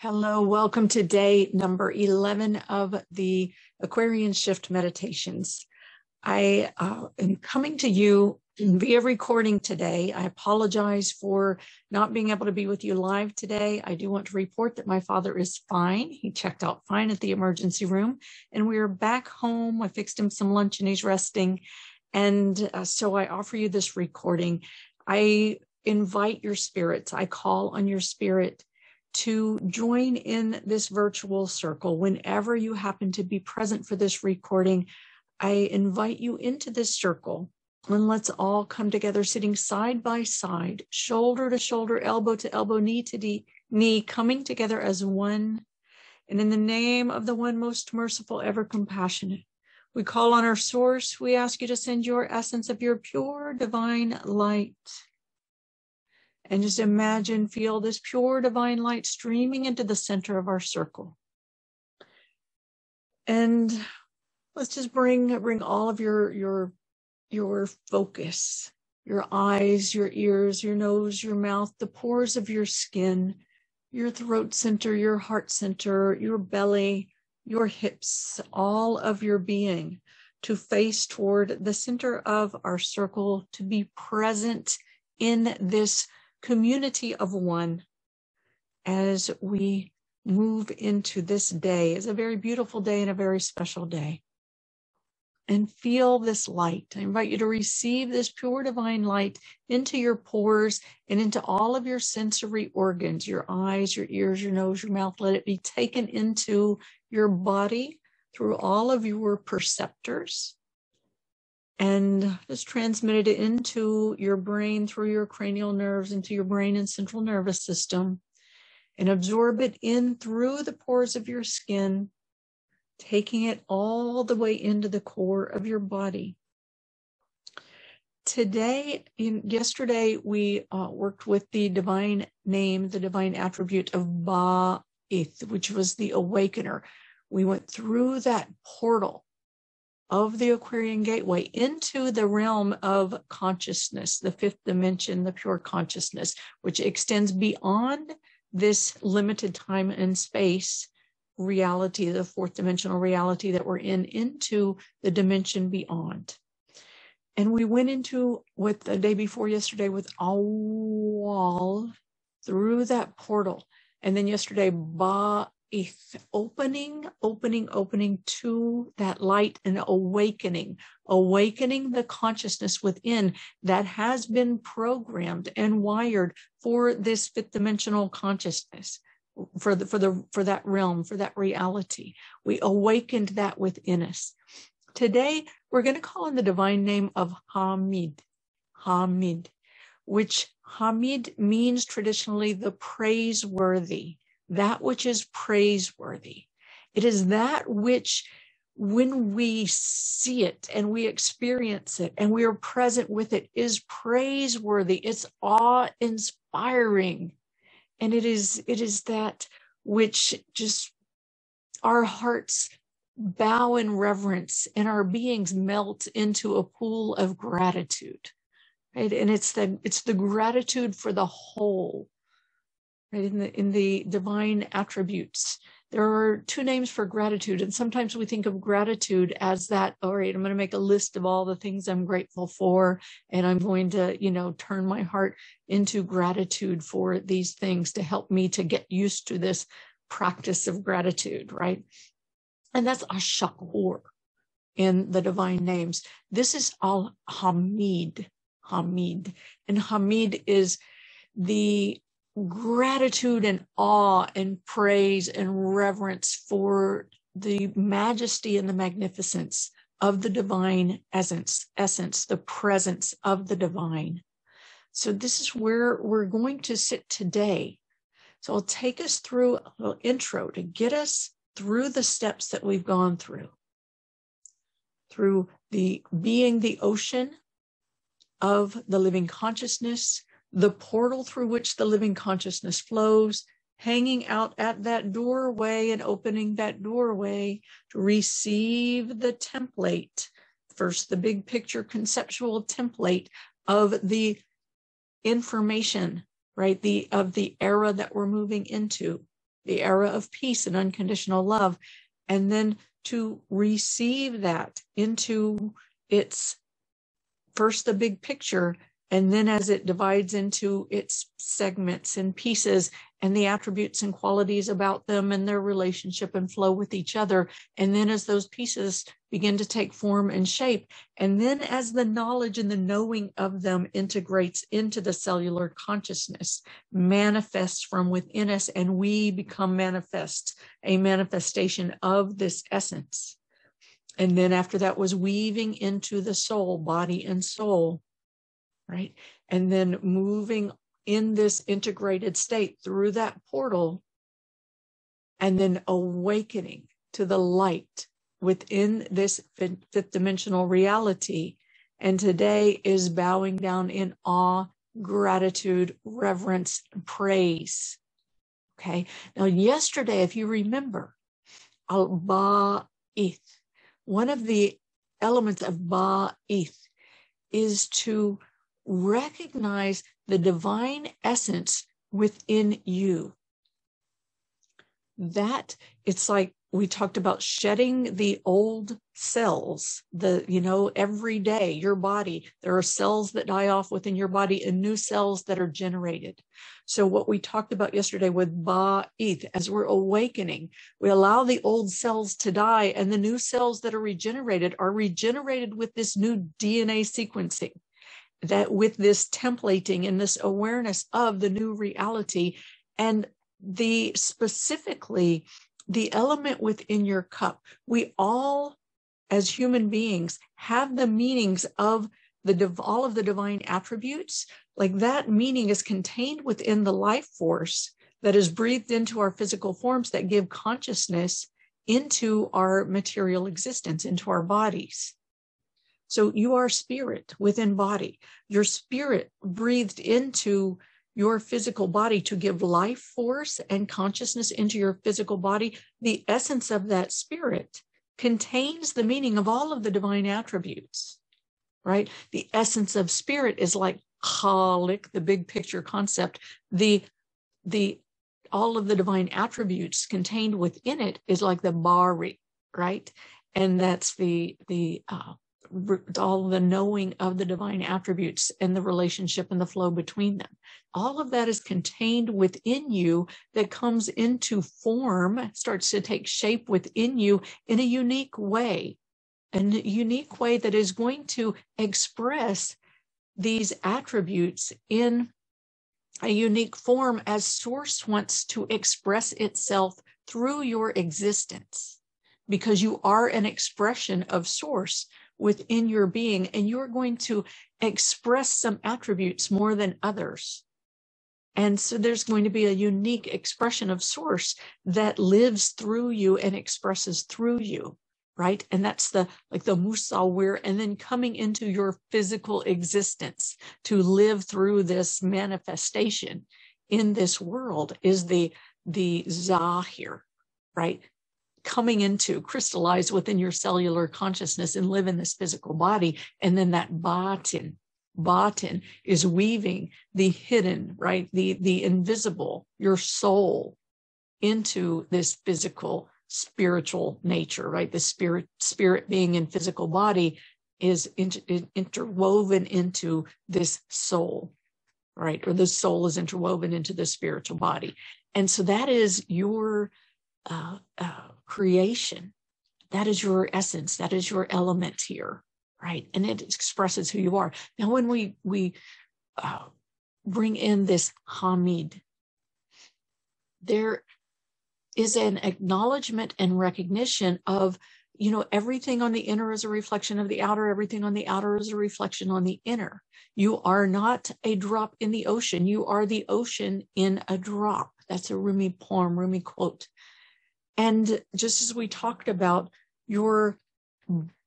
Hello, welcome to day number 11 of the Aquarian Shift Meditations. I uh, am coming to you via recording today. I apologize for not being able to be with you live today. I do want to report that my father is fine. He checked out fine at the emergency room, and we are back home. I fixed him some lunch and he's resting. And uh, so I offer you this recording. I invite your spirits, I call on your spirit to join in this virtual circle whenever you happen to be present for this recording. I invite you into this circle and let's all come together sitting side by side, shoulder to shoulder, elbow to elbow, knee to knee, coming together as one. And in the name of the one most merciful, ever compassionate, we call on our source. We ask you to send your essence of your pure divine light and just imagine, feel this pure divine light streaming into the center of our circle. And let's just bring bring all of your your your focus, your eyes, your ears, your nose, your mouth, the pores of your skin, your throat center, your heart center, your belly, your hips, all of your being to face toward the center of our circle, to be present in this community of one as we move into this day. It's a very beautiful day and a very special day. And feel this light. I invite you to receive this pure divine light into your pores and into all of your sensory organs, your eyes, your ears, your nose, your mouth. Let it be taken into your body through all of your perceptors and just transmitted it into your brain through your cranial nerves, into your brain and central nervous system, and absorb it in through the pores of your skin, taking it all the way into the core of your body. Today, in, yesterday, we uh, worked with the divine name, the divine attribute of Ba'ith, which was the awakener. We went through that portal of the Aquarian gateway into the realm of consciousness, the fifth dimension, the pure consciousness, which extends beyond this limited time and space reality, the fourth dimensional reality that we're in, into the dimension beyond. And we went into with the day before yesterday with Awal through that portal. And then yesterday, Ba a opening, opening, opening to that light and awakening, awakening the consciousness within that has been programmed and wired for this fifth dimensional consciousness, for the, for the, for that realm, for that reality. We awakened that within us. Today, we're going to call on the divine name of Hamid, Hamid, which Hamid means traditionally the praiseworthy that which is praiseworthy. It is that which, when we see it and we experience it and we are present with it, is praiseworthy. It's awe inspiring. And it is, it is that which just our hearts bow in reverence and our beings melt into a pool of gratitude. Right? And it's the, it's the gratitude for the whole right in the in the divine attributes. There are two names for gratitude and sometimes we think of gratitude as that all right i'm going to make a list of all the things i'm grateful for and i'm going to you know turn my heart into gratitude for these things to help me to get used to this practice of gratitude right? And that's ashakur in the divine names. This is al hamid hamid. And hamid is the gratitude and awe and praise and reverence for the majesty and the magnificence of the divine essence, essence, the presence of the divine. So this is where we're going to sit today. So I'll take us through a little intro to get us through the steps that we've gone through. Through the being the ocean of the living consciousness, the portal through which the living consciousness flows, hanging out at that doorway and opening that doorway to receive the template. First, the big picture conceptual template of the information, right? The of the era that we're moving into. the era of peace and unconditional love, and then to receive that into its first the big picture and then as it divides into its segments and pieces and the attributes and qualities about them and their relationship and flow with each other. And then as those pieces begin to take form and shape and then as the knowledge and the knowing of them integrates into the cellular consciousness manifests from within us and we become manifest a manifestation of this essence. And then after that was weaving into the soul body and soul right? And then moving in this integrated state through that portal and then awakening to the light within this fifth dimensional reality. And today is bowing down in awe, gratitude, reverence, praise. Okay. Now, yesterday, if you remember, al ba'ith, one of the elements of ba'ith is to recognize the divine essence within you. That it's like we talked about shedding the old cells the you know every day your body. There are cells that die off within your body and new cells that are generated. So what we talked about yesterday with ba'ith as we're awakening we allow the old cells to die and the new cells that are regenerated are regenerated with this new dna sequencing that with this templating and this awareness of the new reality and the specifically the element within your cup we all as human beings have the meanings of the all of the divine attributes. Like that meaning is contained within the life force that is breathed into our physical forms that give consciousness into our material existence into our bodies so you are spirit within body. Your spirit breathed into your physical body to give life force and consciousness into your physical body. The essence of that spirit contains the meaning of all of the divine attributes, right? The essence of spirit is like Khaliq, the big picture concept. The, the, all of the divine attributes contained within it is like the Bari, right? And that's the, the, uh, all the knowing of the divine attributes and the relationship and the flow between them. All of that is contained within you that comes into form, starts to take shape within you in a unique way, a unique way that is going to express these attributes in a unique form as source wants to express itself through your existence because you are an expression of source within your being, and you're going to express some attributes more than others. And so there's going to be a unique expression of source that lives through you and expresses through you, right? And that's the like the musawir, and then coming into your physical existence to live through this manifestation in this world is the the zahir, right? Coming into crystallize within your cellular consciousness and live in this physical body. And then that batin batin is weaving the hidden right? The the invisible your soul into this physical spiritual nature right? The spirit spirit being in physical body is inter, interwoven into this soul right? Or the soul is interwoven into the spiritual body. And so that is your uh, uh, creation. That is your essence. That is your element here, right? And it expresses who you are. Now, when we we uh, bring in this Hamid, there is an acknowledgement and recognition of you know everything on the inner is a reflection of the outer everything on the outer is a reflection on the inner you are not a drop in the ocean you are the ocean in a drop that's a rumi poem rumi quote and just as we talked about, your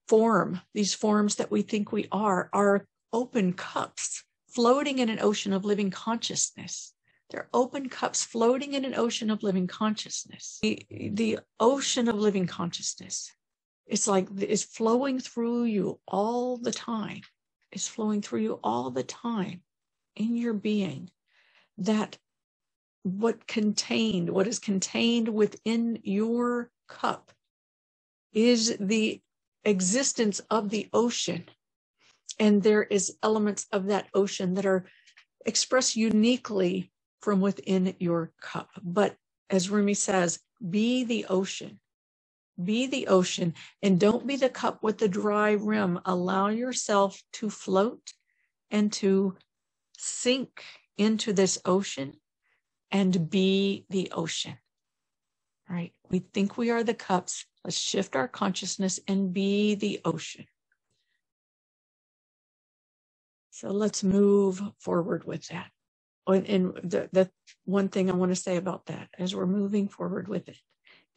form, these forms that we think we are, are open cups floating in an ocean of living consciousness. They're open cups floating in an ocean of living consciousness. The, the ocean of living consciousness. It's like it's flowing through you all the time. It's flowing through you all the time in your being. That what contained, what is contained within your cup is the existence of the ocean. And there is elements of that ocean that are expressed uniquely from within your cup. But as Rumi says, be the ocean. Be the ocean and don't be the cup with the dry rim. Allow yourself to float and to sink into this ocean and be the ocean. Right? We think we are the cups. Let's shift our consciousness and be the ocean. So let's move forward with that. Oh, and the, the one thing I want to say about that as we're moving forward with it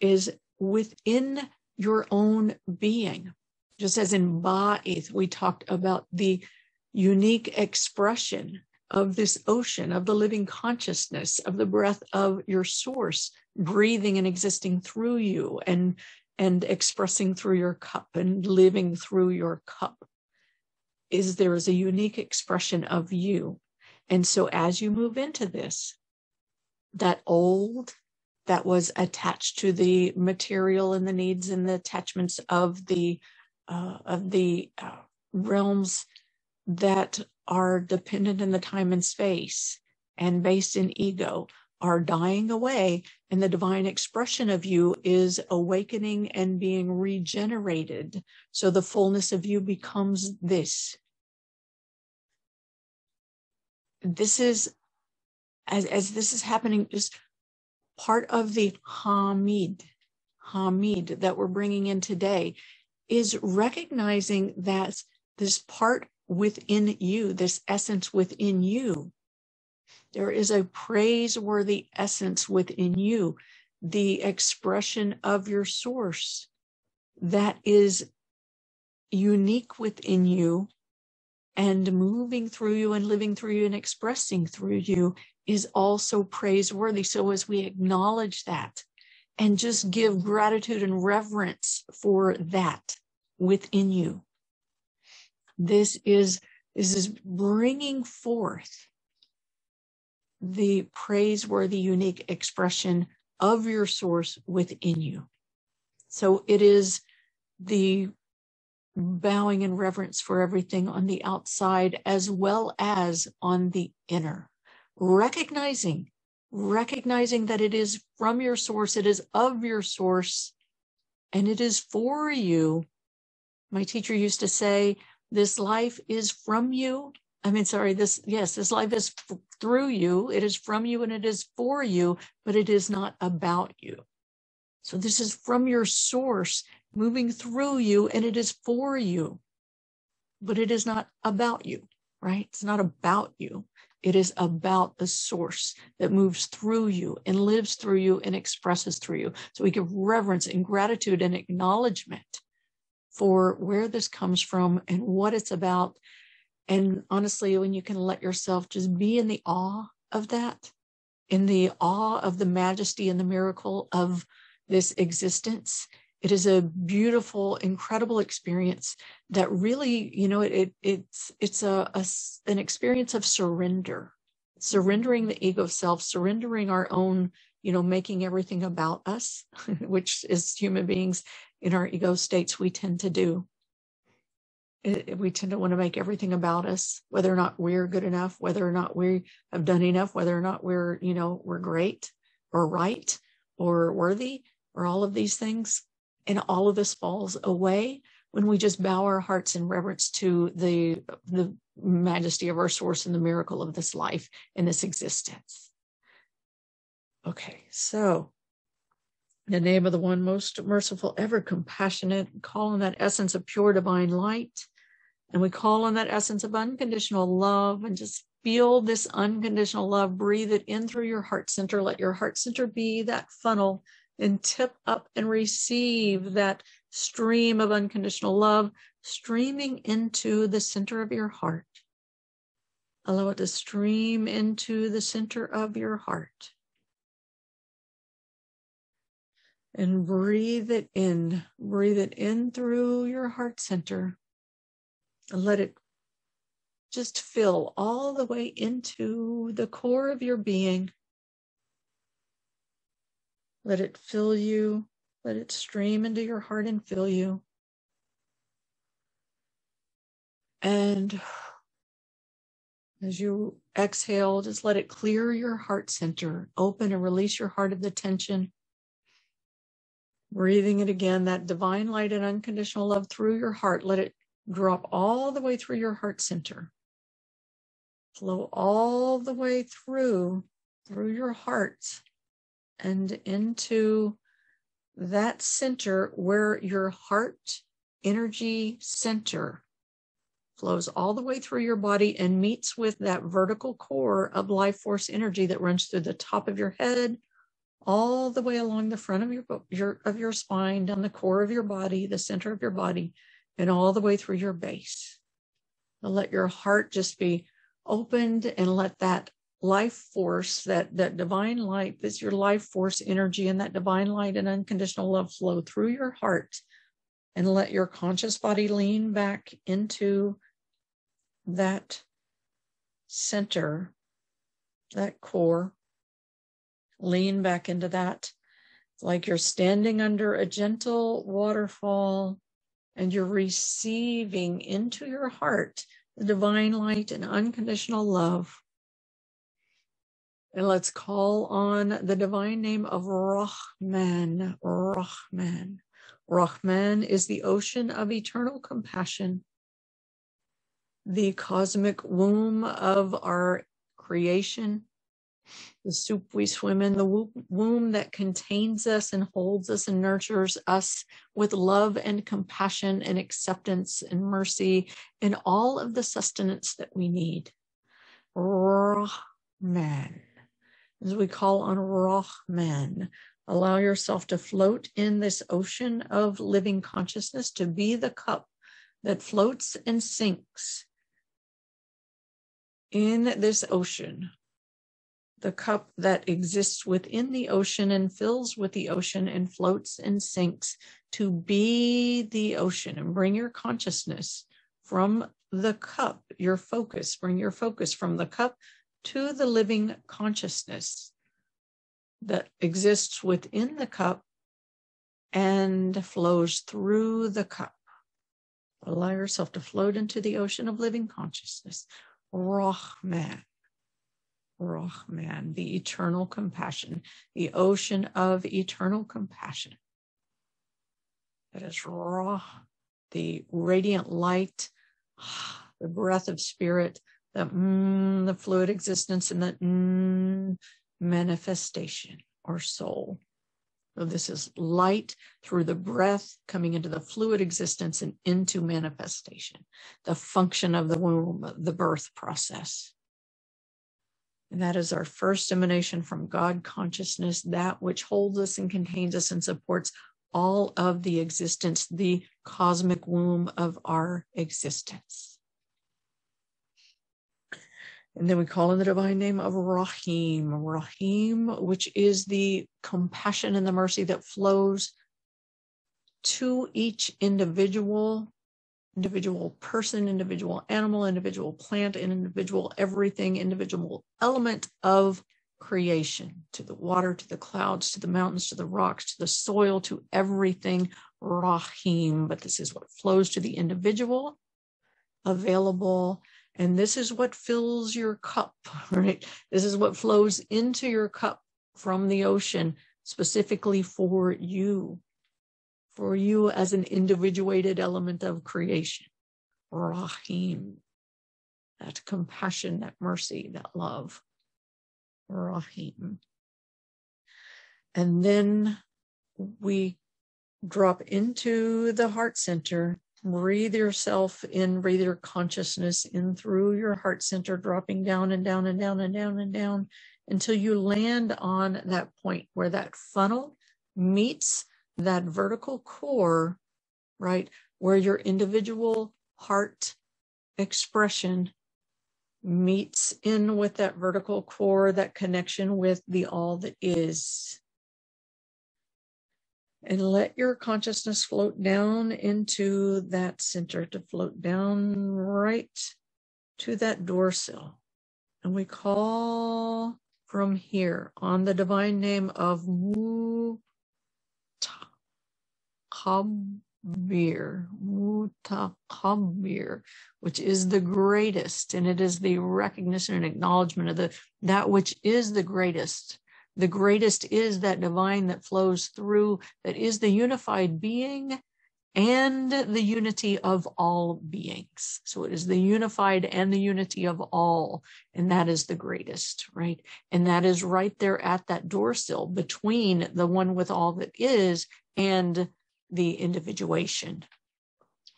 is within your own being. Just as in Ba'ith, we talked about the unique expression of this ocean, of the living consciousness, of the breath of your source, breathing and existing through you and, and expressing through your cup and living through your cup. Is there is a unique expression of you. And so as you move into this, that old that was attached to the material and the needs and the attachments of the uh, of the uh, realms that are dependent in the time and space and based in ego are dying away and the divine expression of you is awakening and being regenerated. So the fullness of you becomes this. This is as, as this is happening just part of the hamid hamid that we're bringing in today is recognizing that this part within you, this essence within you. There is a praiseworthy essence within you, the expression of your source that is unique within you and moving through you and living through you and expressing through you is also praiseworthy. So as we acknowledge that and just give gratitude and reverence for that within you, this is, this is bringing forth the praiseworthy, unique expression of your source within you. So it is the bowing in reverence for everything on the outside as well as on the inner. Recognizing, recognizing that it is from your source, it is of your source, and it is for you. My teacher used to say, this life is from you. I mean, sorry, this, yes, this life is f- through you. It is from you and it is for you, but it is not about you. So this is from your source moving through you and it is for you, but it is not about you, right? It's not about you. It is about the source that moves through you and lives through you and expresses through you. So we give reverence and gratitude and acknowledgement for where this comes from and what it's about. And honestly, when you can let yourself just be in the awe of that, in the awe of the majesty and the miracle of this existence, it is a beautiful, incredible experience that really, you know, it, it it's it's a, a an experience of surrender, surrendering the ego self, surrendering our own, you know, making everything about us, which as human beings in our ego states we tend to do. We tend to want to make everything about us, whether or not we're good enough, whether or not we have done enough, whether or not we're, you know, we're great or right or worthy or all of these things. And all of this falls away when we just bow our hearts in reverence to the, the majesty of our source and the miracle of this life and this existence. Okay, so the name of the one most merciful, ever compassionate, call on that essence of pure divine light. And we call on that essence of unconditional love and just feel this unconditional love. Breathe it in through your heart center. Let your heart center be that funnel and tip up and receive that stream of unconditional love streaming into the center of your heart. Allow it to stream into the center of your heart. And breathe it in. Breathe it in through your heart center and let it just fill all the way into the core of your being. Let it fill you. Let it stream into your heart and fill you. And as you exhale, just let it clear your heart center, open and release your heart of the tension. Breathing it again, that divine light and unconditional love through your heart. Let it drop all the way through your heart center. Flow all the way through, through your heart and into that center where your heart energy center flows all the way through your body and meets with that vertical core of life force energy that runs through the top of your head all the way along the front of your, your of your spine down the core of your body the center of your body and all the way through your base and let your heart just be opened and let that life force that that divine light that's your life force energy and that divine light and unconditional love flow through your heart and let your conscious body lean back into that center, that core. Lean back into that. It's like you're standing under a gentle waterfall and you're receiving into your heart the divine light and unconditional love. And let's call on the divine name of Rahman. Rahman. Rahman is the ocean of eternal compassion, the cosmic womb of our creation, the soup we swim in, the womb that contains us and holds us and nurtures us with love and compassion and acceptance and mercy and all of the sustenance that we need. Rahman. As we call on Rahman, Allow yourself to float in this ocean of living consciousness, to be the cup that floats and sinks in this ocean, the cup that exists within the ocean and fills with the ocean and floats and sinks, to be the ocean and bring your consciousness from the cup, your focus, bring your focus from the cup to the living consciousness that exists within the cup and flows through the cup. Allow yourself to float into the ocean of living consciousness. Rahman. Rahman, the eternal compassion, the ocean of eternal compassion. That is Rah, the radiant light, the breath of spirit, the, mm, the fluid existence, and the mm, manifestation or soul. So this is light through the breath coming into the fluid existence and into manifestation, the function of the womb, the birth process. And that is our first emanation from God consciousness, that which holds us and contains us and supports all of the existence, the cosmic womb of our existence. And then we call in the divine name of Rahim, Rahim, which is the compassion and the mercy that flows to each individual, individual person, individual animal, individual plant, and individual everything, individual element of creation, to the water, to the clouds, to the mountains, to the rocks, to the soil, to everything, Rahim. But this is what flows to the individual, available and this is what fills your cup, right? This is what flows into your cup from the ocean specifically for you, for you as an individuated element of creation. Rahim, that compassion, that mercy, that love. Rahim. And then we drop into the heart center breathe yourself in, breathe your consciousness in through your heart center, dropping down and down and down and down and down until you land on that point where that funnel meets that vertical core, right? Where your individual heart expression meets in with that vertical core, that connection with the all that is and let your consciousness float down into that center to float down right to that door sill. And we call from here on the divine name of Mutakabir, Mutakabir, which is the greatest, and it is the recognition and acknowledgement of the that which is the greatest. The greatest is that divine that flows through, that is the unified being and the unity of all beings. So it is the unified and the unity of all, and that is the greatest, right? And that is right there at that door sill between the one with all that is and the individuation,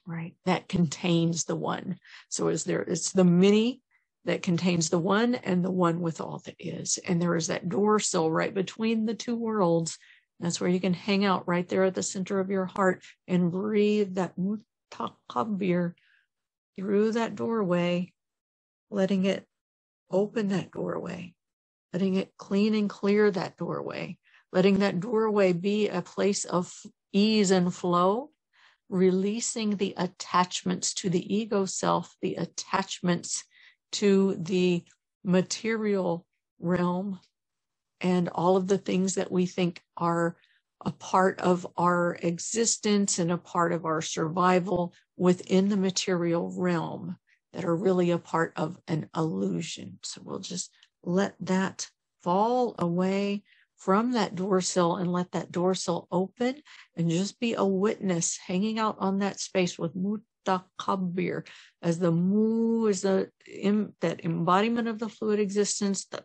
right? That contains the one. So is there, it's the many that contains the one and the one with all that is. And there is that door sill right between the two worlds that's where you can hang out right there at the center of your heart and breathe that mutakabir through that doorway, letting it open that doorway, letting it clean and clear that doorway, letting that doorway be a place of ease and flow, releasing the attachments to the ego self, the attachments to the material realm, and all of the things that we think are a part of our existence and a part of our survival within the material realm that are really a part of an illusion. So we'll just let that fall away from that door sill and let that door sill open and just be a witness hanging out on that space with mutakabir as the mu is the in, that embodiment of the fluid existence, the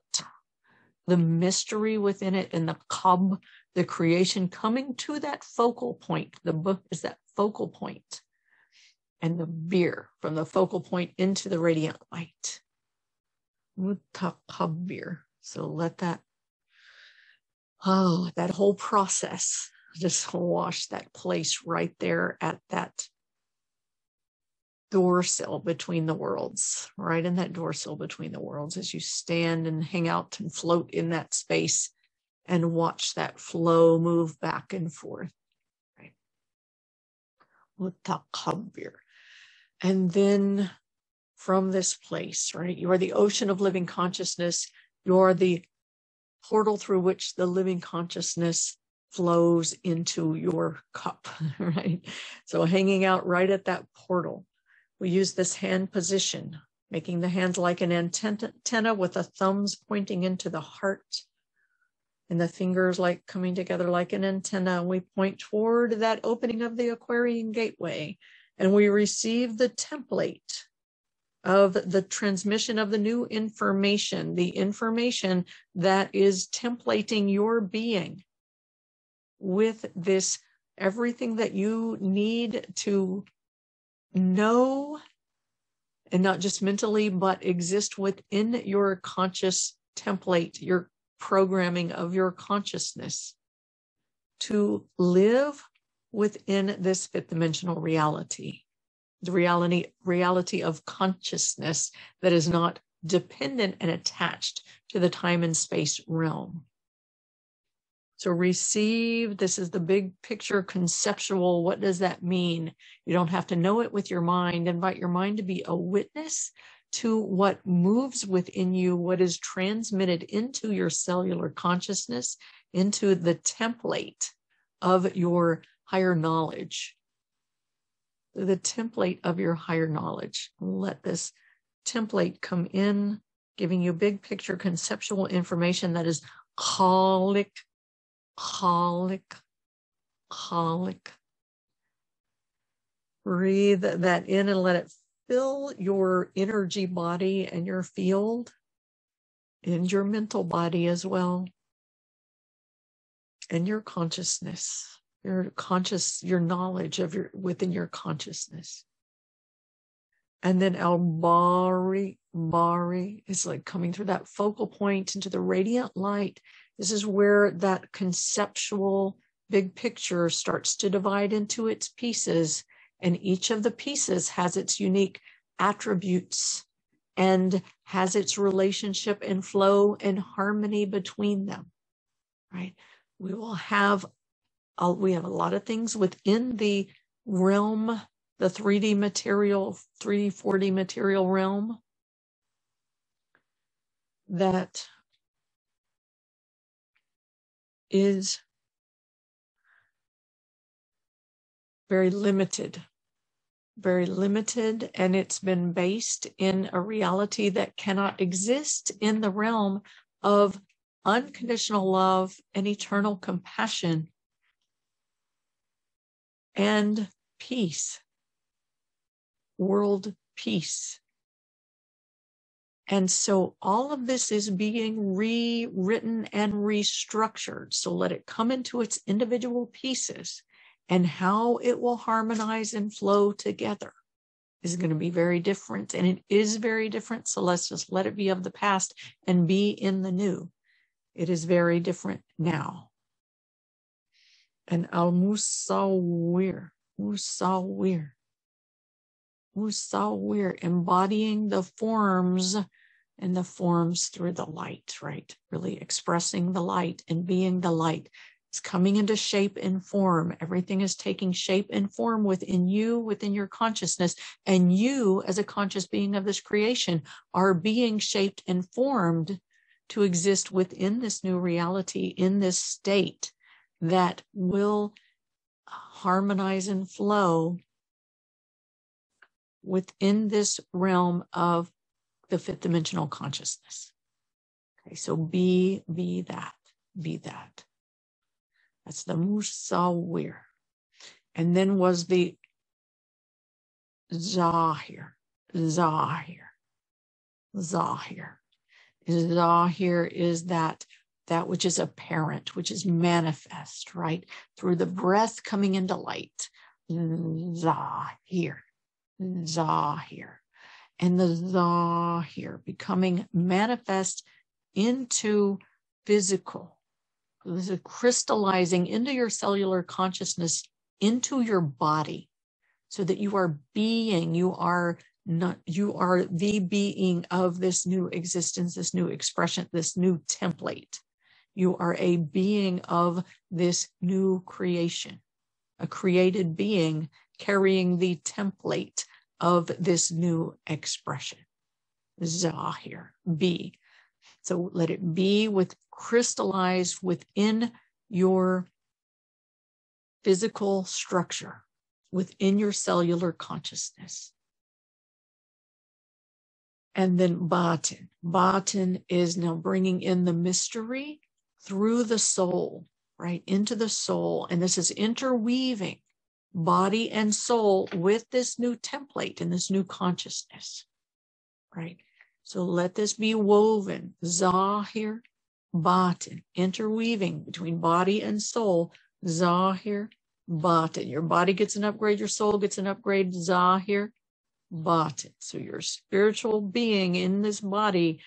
the mystery within it and the kab, the creation coming to that focal point. The book is that focal point, and the beer from the focal point into the radiant light. Mutakabir. So let that, oh, that whole process just wash that place right there at that door sill between the worlds, right in that door sill between the worlds as you stand and hang out and float in that space and watch that flow move back and forth. Right. And then from this place, right, you are the ocean of living consciousness. You are the portal through which the living consciousness flows into your cup, right? So hanging out right at that portal we use this hand position, making the hands like an antenna with the thumbs pointing into the heart and the fingers like coming together like an antenna. We point toward that opening of the Aquarian gateway and we receive the template of the transmission of the new information, the information that is templating your being with this everything that you need to know and not just mentally, but exist within your conscious template, your programming of your consciousness to live within this fifth dimensional reality, the reality, reality of consciousness that is not dependent and attached to the time and space realm. So receive, this is the big picture conceptual. What does that mean? You don't have to know it with your mind. Invite your mind to be a witness to what moves within you, what is transmitted into your cellular consciousness, into the template of your higher knowledge. The template of your higher knowledge. Let this template come in, giving you big picture conceptual information that is holic colic, colic. Breathe that in and let it fill your energy body and your field and your mental body as well. And your consciousness, your conscious, your knowledge of your within your consciousness. And then our bari, bari is like coming through that focal point into the radiant light this is where that conceptual big picture starts to divide into its pieces, and each of the pieces has its unique attributes and has its relationship and flow and harmony between them. Right? We will have a, we have a lot of things within the realm, the 3D material, 3D, 4D material realm that is very limited, very limited, and it's been based in a reality that cannot exist in the realm of unconditional love and eternal compassion and peace, world peace. And so all of this is being rewritten and restructured. So let it come into its individual pieces and how it will harmonize and flow together is going to be very different. And it is very different. So let's just let it be of the past and be in the new. It is very different now. And al musawir, musawir, musawir, embodying the forms and the forms through the light, right? Really expressing the light and being the light. It's coming into shape and form. Everything is taking shape and form within you, within your consciousness. And you, as a conscious being of this creation, are being shaped and formed to exist within this new reality, in this state that will harmonize and flow within this realm of the fifth dimensional consciousness. Okay, so be, be that, be that. That's the Musawir. And then was the Zahir. Zahir. Zahir. Zahir is that that which is apparent, which is manifest, right? Through the breath coming into light. Za here, za here, And the za here becoming manifest into physical this is crystallizing into your cellular consciousness, into your body, so that you are being, you are not, you are the being of this new existence, this new expression, this new template. You are a being of this new creation, a created being carrying the template of this new expression. Zahir, be. So let it be with crystallized within your physical structure, within your cellular consciousness. And then batin. Batin is now bringing in the mystery through the soul, right? Into the soul. And this is interweaving body and soul with this new template and this new consciousness, right? So let this be woven, Zahir, Batin, interweaving between body and soul, Zahir, Batin. Your body gets an upgrade, your soul gets an upgrade, Zahir, Batin. So your spiritual being in this body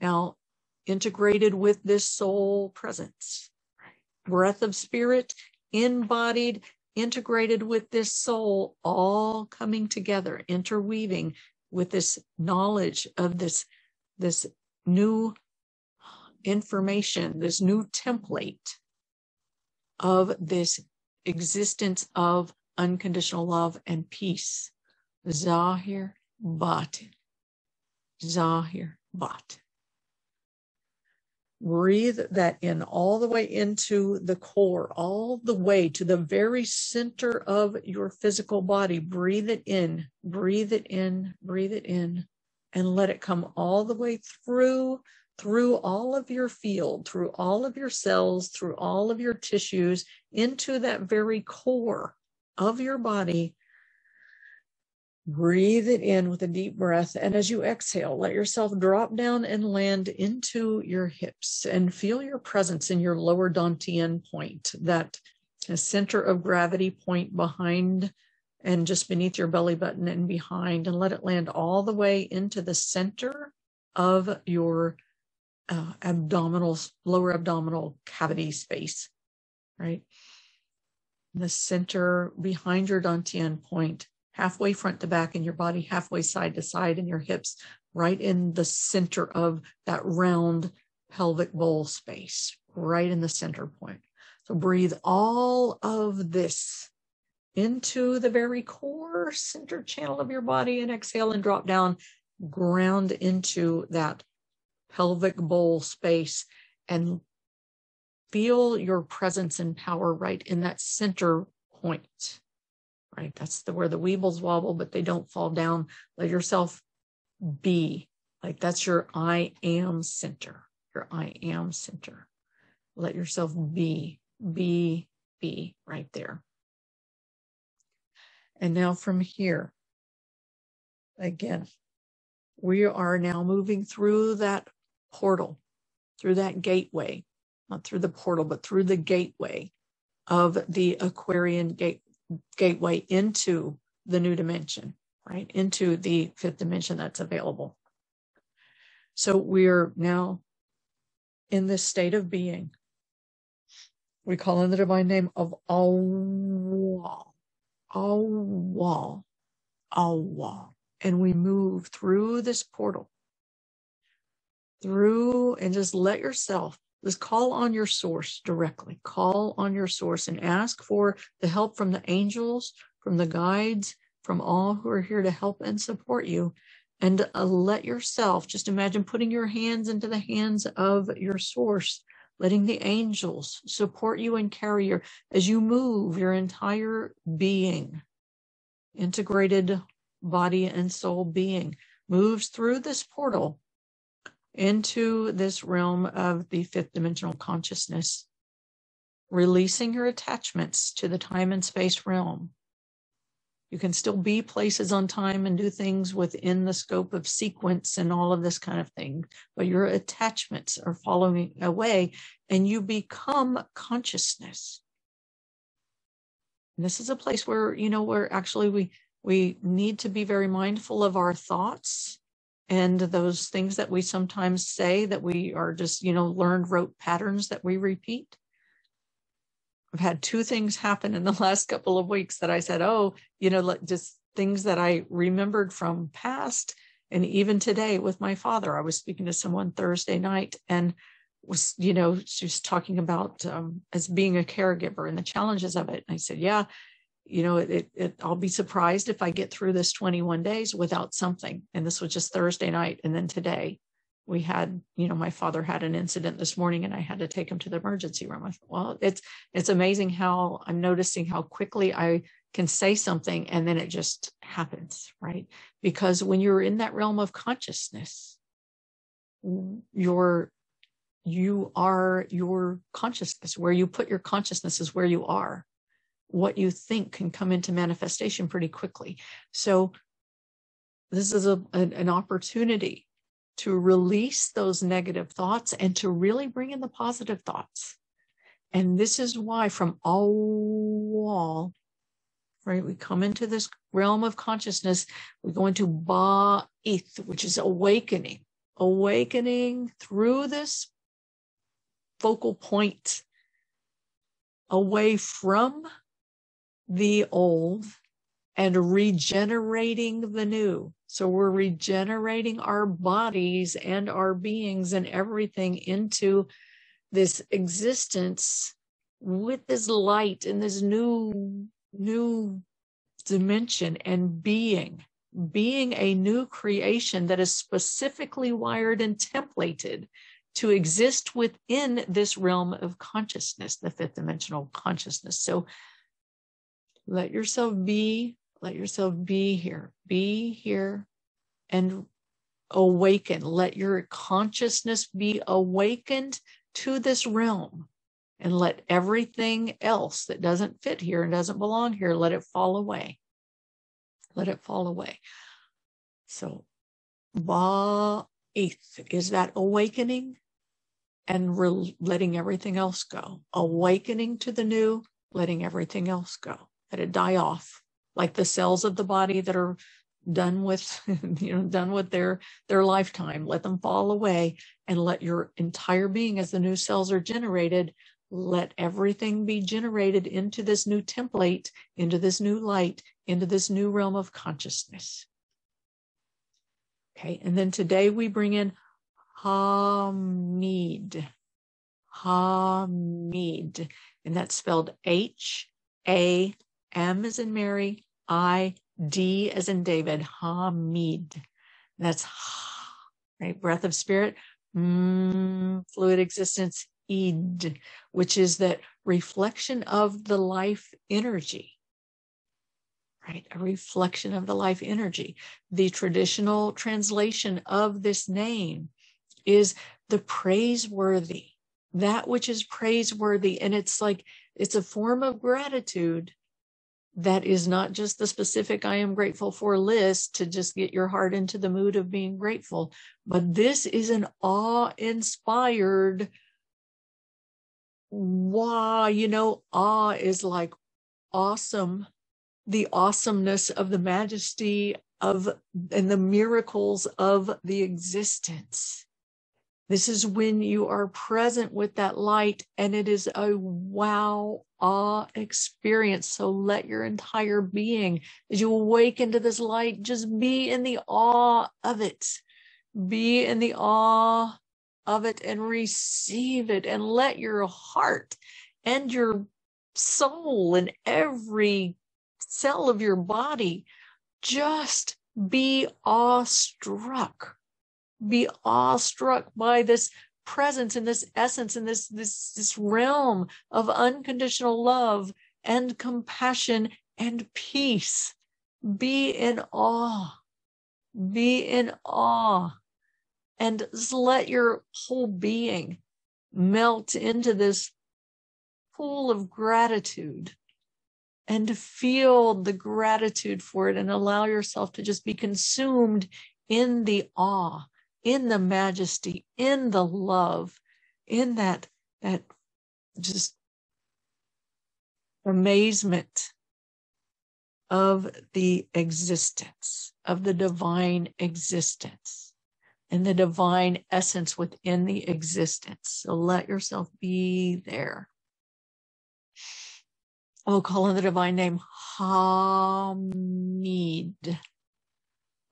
now integrated with this soul presence. Breath of spirit, embodied, integrated with this soul, all coming together, interweaving with this knowledge of this, this new information, this new template of this existence of unconditional love and peace. Zahir Batin. Zahir Batin. Breathe that in all the way into the core, all the way to the very center of your physical body. Breathe it in, breathe it in, breathe it in, and let it come all the way through, through all of your field, through all of your cells, through all of your tissues, into that very core of your body Breathe it in with a deep breath. And as you exhale, let yourself drop down and land into your hips and feel your presence in your lower Dantian point, that center of gravity point behind and just beneath your belly button and behind, and let it land all the way into the center of your uh, abdominal, lower abdominal cavity space, right? the center behind your Dantian point halfway front to back in your body, halfway side to side in your hips, right in the center of that round pelvic bowl space, right in the center point. So breathe all of this into the very core center channel of your body and exhale and drop down, ground into that pelvic bowl space and feel your presence and power right in that center point. Right. That's the where the weebles wobble, but they don't fall down. Let yourself be like that's your I am center. Your I am center. Let yourself be, be, be right there. And now from here, again, we are now moving through that portal, through that gateway, not through the portal, but through the gateway of the Aquarian gate, gateway into the new dimension, right? Into the fifth dimension that's available. So we're now in this state of being. We call in the divine name of Allah, Allah, Allah. And we move through this portal, through, and just let yourself just call on your source directly. Call on your source and ask for the help from the angels, from the guides, from all who are here to help and support you. And uh, let yourself just imagine putting your hands into the hands of your source, letting the angels support you and carry you as you move your entire being, integrated body and soul being, moves through this portal into this realm of the fifth dimensional consciousness, releasing your attachments to the time and space realm. You can still be places on time and do things within the scope of sequence and all of this kind of thing, but your attachments are following away and you become consciousness. And this is a place where, you know, where actually we, we need to be very mindful of our thoughts and those things that we sometimes say that we are just, you know, learned rote patterns that we repeat. I've had two things happen in the last couple of weeks that I said, oh, you know, just things that I remembered from past. And even today with my father, I was speaking to someone Thursday night and was, you know, she was talking about um, as being a caregiver and the challenges of it. And I said, yeah, you know, it, it, I'll be surprised if I get through this 21 days without something. And this was just Thursday night. And then today we had, you know, my father had an incident this morning and I had to take him to the emergency room. I thought, well, it's, it's amazing how I'm noticing how quickly I can say something and then it just happens, right? Because when you're in that realm of consciousness, you're, you are your consciousness. Where you put your consciousness is where you are what you think can come into manifestation pretty quickly. So this is a, an, an opportunity to release those negative thoughts and to really bring in the positive thoughts. And this is why from all, right, we come into this realm of consciousness, we go into Ba'ith, which is awakening, awakening through this focal point away from the old and regenerating the new. So we're regenerating our bodies and our beings and everything into this existence with this light and this new, new dimension and being, being a new creation that is specifically wired and templated to exist within this realm of consciousness, the fifth dimensional consciousness. So let yourself be, let yourself be here, be here and awaken. Let your consciousness be awakened to this realm and let everything else that doesn't fit here and doesn't belong here, let it fall away. Let it fall away. So, Ba'ith is that awakening and re- letting everything else go. Awakening to the new, letting everything else go let it die off. Like the cells of the body that are done with you know done with their their lifetime let them fall away and let your entire being as the new cells are generated let everything be generated into this new template into this new light into this new realm of consciousness. Okay and then today we bring in hamid. Hamid and that's spelled h a M as in Mary, I, D as in David, Hamid. That's right, breath of spirit, mm, fluid existence, id, which is that reflection of the life energy. Right, a reflection of the life energy. The traditional translation of this name is the praiseworthy, that which is praiseworthy. And it's like, it's a form of gratitude that is not just the specific I am grateful for list to just get your heart into the mood of being grateful, but this is an awe inspired. Wow, you know, awe is like awesome, the awesomeness of the majesty of and the miracles of the existence. This is when you are present with that light and it is a wow, awe experience. So let your entire being, as you awaken to this light, just be in the awe of it. Be in the awe of it and receive it and let your heart and your soul and every cell of your body just be awestruck be awestruck by this presence and this essence and this this this realm of unconditional love and compassion and peace. Be in awe. Be in awe. And let your whole being melt into this pool of gratitude and feel the gratitude for it and allow yourself to just be consumed in the awe in the majesty, in the love, in that, that just amazement of the existence, of the divine existence and the divine essence within the existence. So let yourself be there. Oh, call on the divine name Hamid.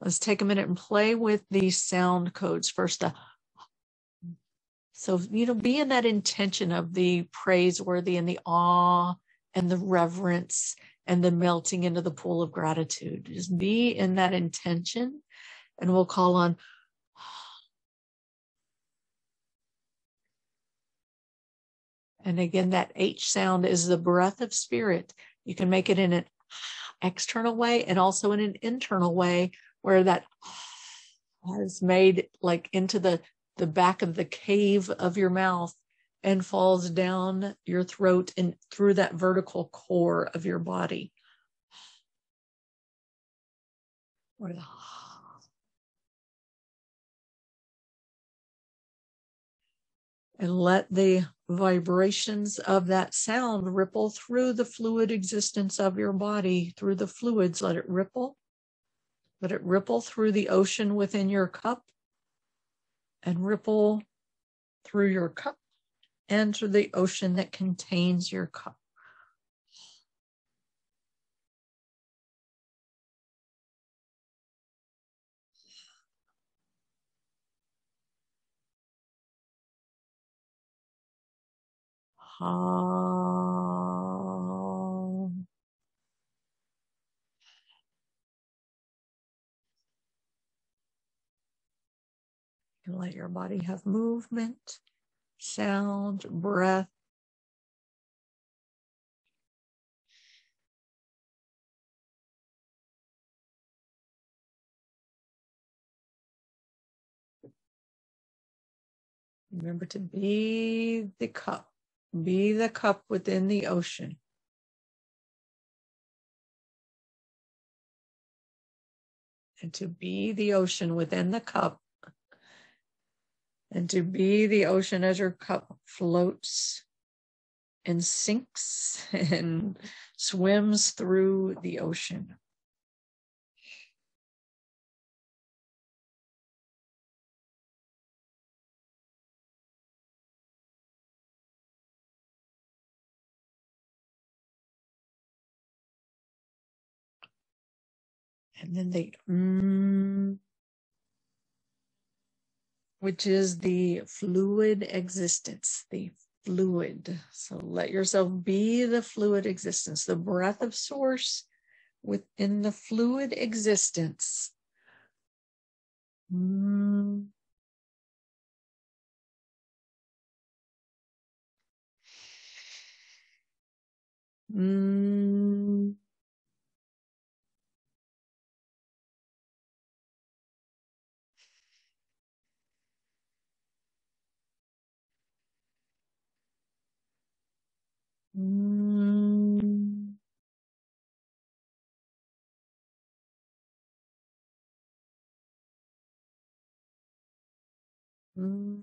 Let's take a minute and play with these sound codes first. So, you know, be in that intention of the praiseworthy and the awe and the reverence and the melting into the pool of gratitude. Just be in that intention and we'll call on. And again, that H sound is the breath of spirit. You can make it in an external way and also in an internal way where that has made like into the the back of the cave of your mouth and falls down your throat and through that vertical core of your body. And let the vibrations of that sound ripple through the fluid existence of your body, through the fluids. Let it ripple let it ripple through the ocean within your cup and ripple through your cup and through the ocean that contains your cup. And let your body have movement, sound, breath. Remember to be the cup, be the cup within the ocean. And to be the ocean within the cup and to be the ocean as your cup floats and sinks and swims through the ocean. And then they mm, which is the fluid existence, the fluid. So let yourself be the fluid existence, the breath of source within the fluid existence. Mm. Mm. Mm. Mm.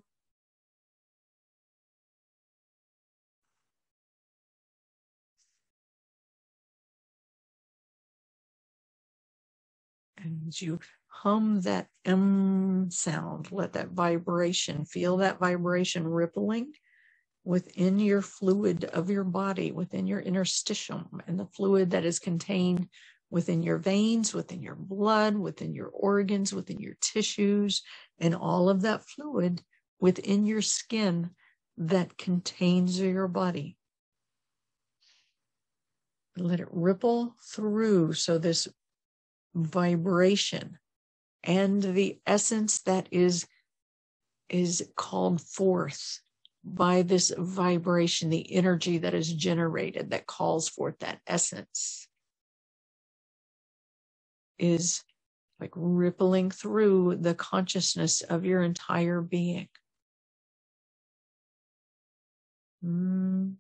And you hum that M sound, let that vibration, feel that vibration rippling within your fluid of your body, within your interstitium, and the fluid that is contained within your veins, within your blood, within your organs, within your tissues, and all of that fluid within your skin that contains your body. Let it ripple through. So, this vibration and the essence that is is called forth by this vibration, the energy that is generated that calls forth that essence is like rippling through the consciousness of your entire being. Mm.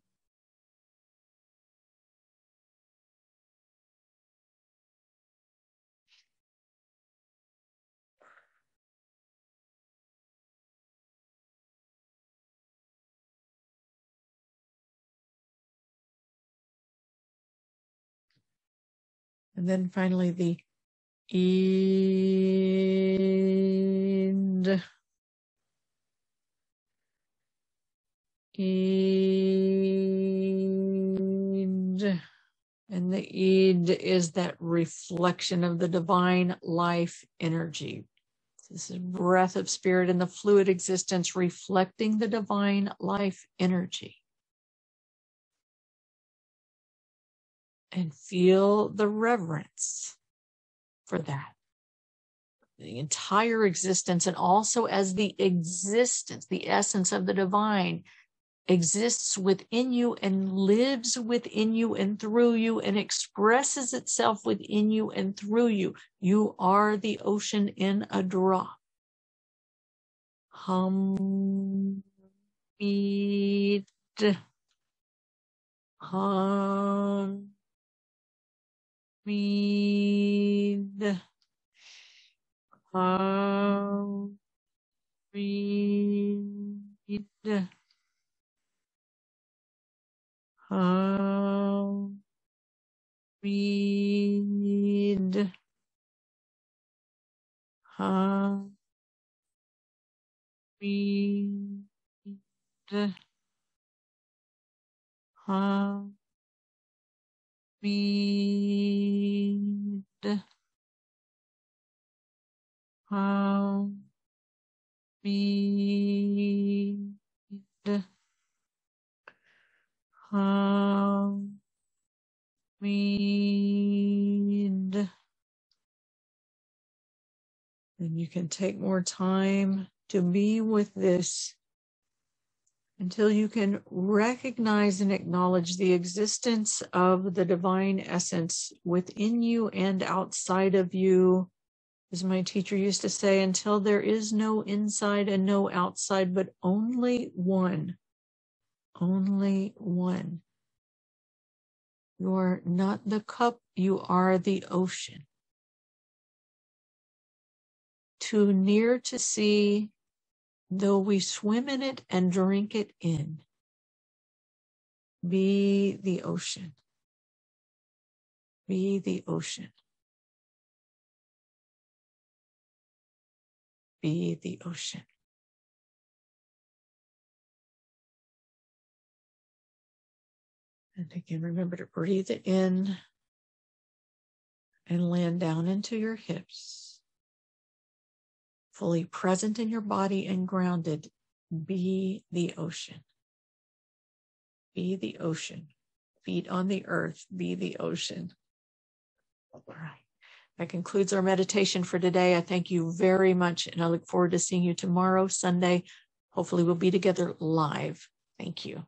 And then finally the and and and the id is that reflection of the divine life energy. This is breath of spirit in the fluid existence reflecting the divine life energy and feel the reverence for that. The entire existence, and also as the existence, the essence of the divine exists within you and lives within you and through you and expresses itself within you and through you. You are the ocean in a drop. Hum, beat, hum, read how read how read how read how read how read how read and you can take more time to be with this until you can recognize and acknowledge the existence of the divine essence within you and outside of you. As my teacher used to say, until there is no inside and no outside, but only one. Only one. You are not the cup, you are the ocean. Too near to see, though we swim in it and drink it in. Be the ocean. Be the ocean. Be the ocean. And again, remember to breathe it in and land down into your hips fully present in your body and grounded, be the ocean. Be the ocean. Feet on the earth, be the ocean. All right. That concludes our meditation for today. I thank you very much, and I look forward to seeing you tomorrow, Sunday. Hopefully, we'll be together live. Thank you.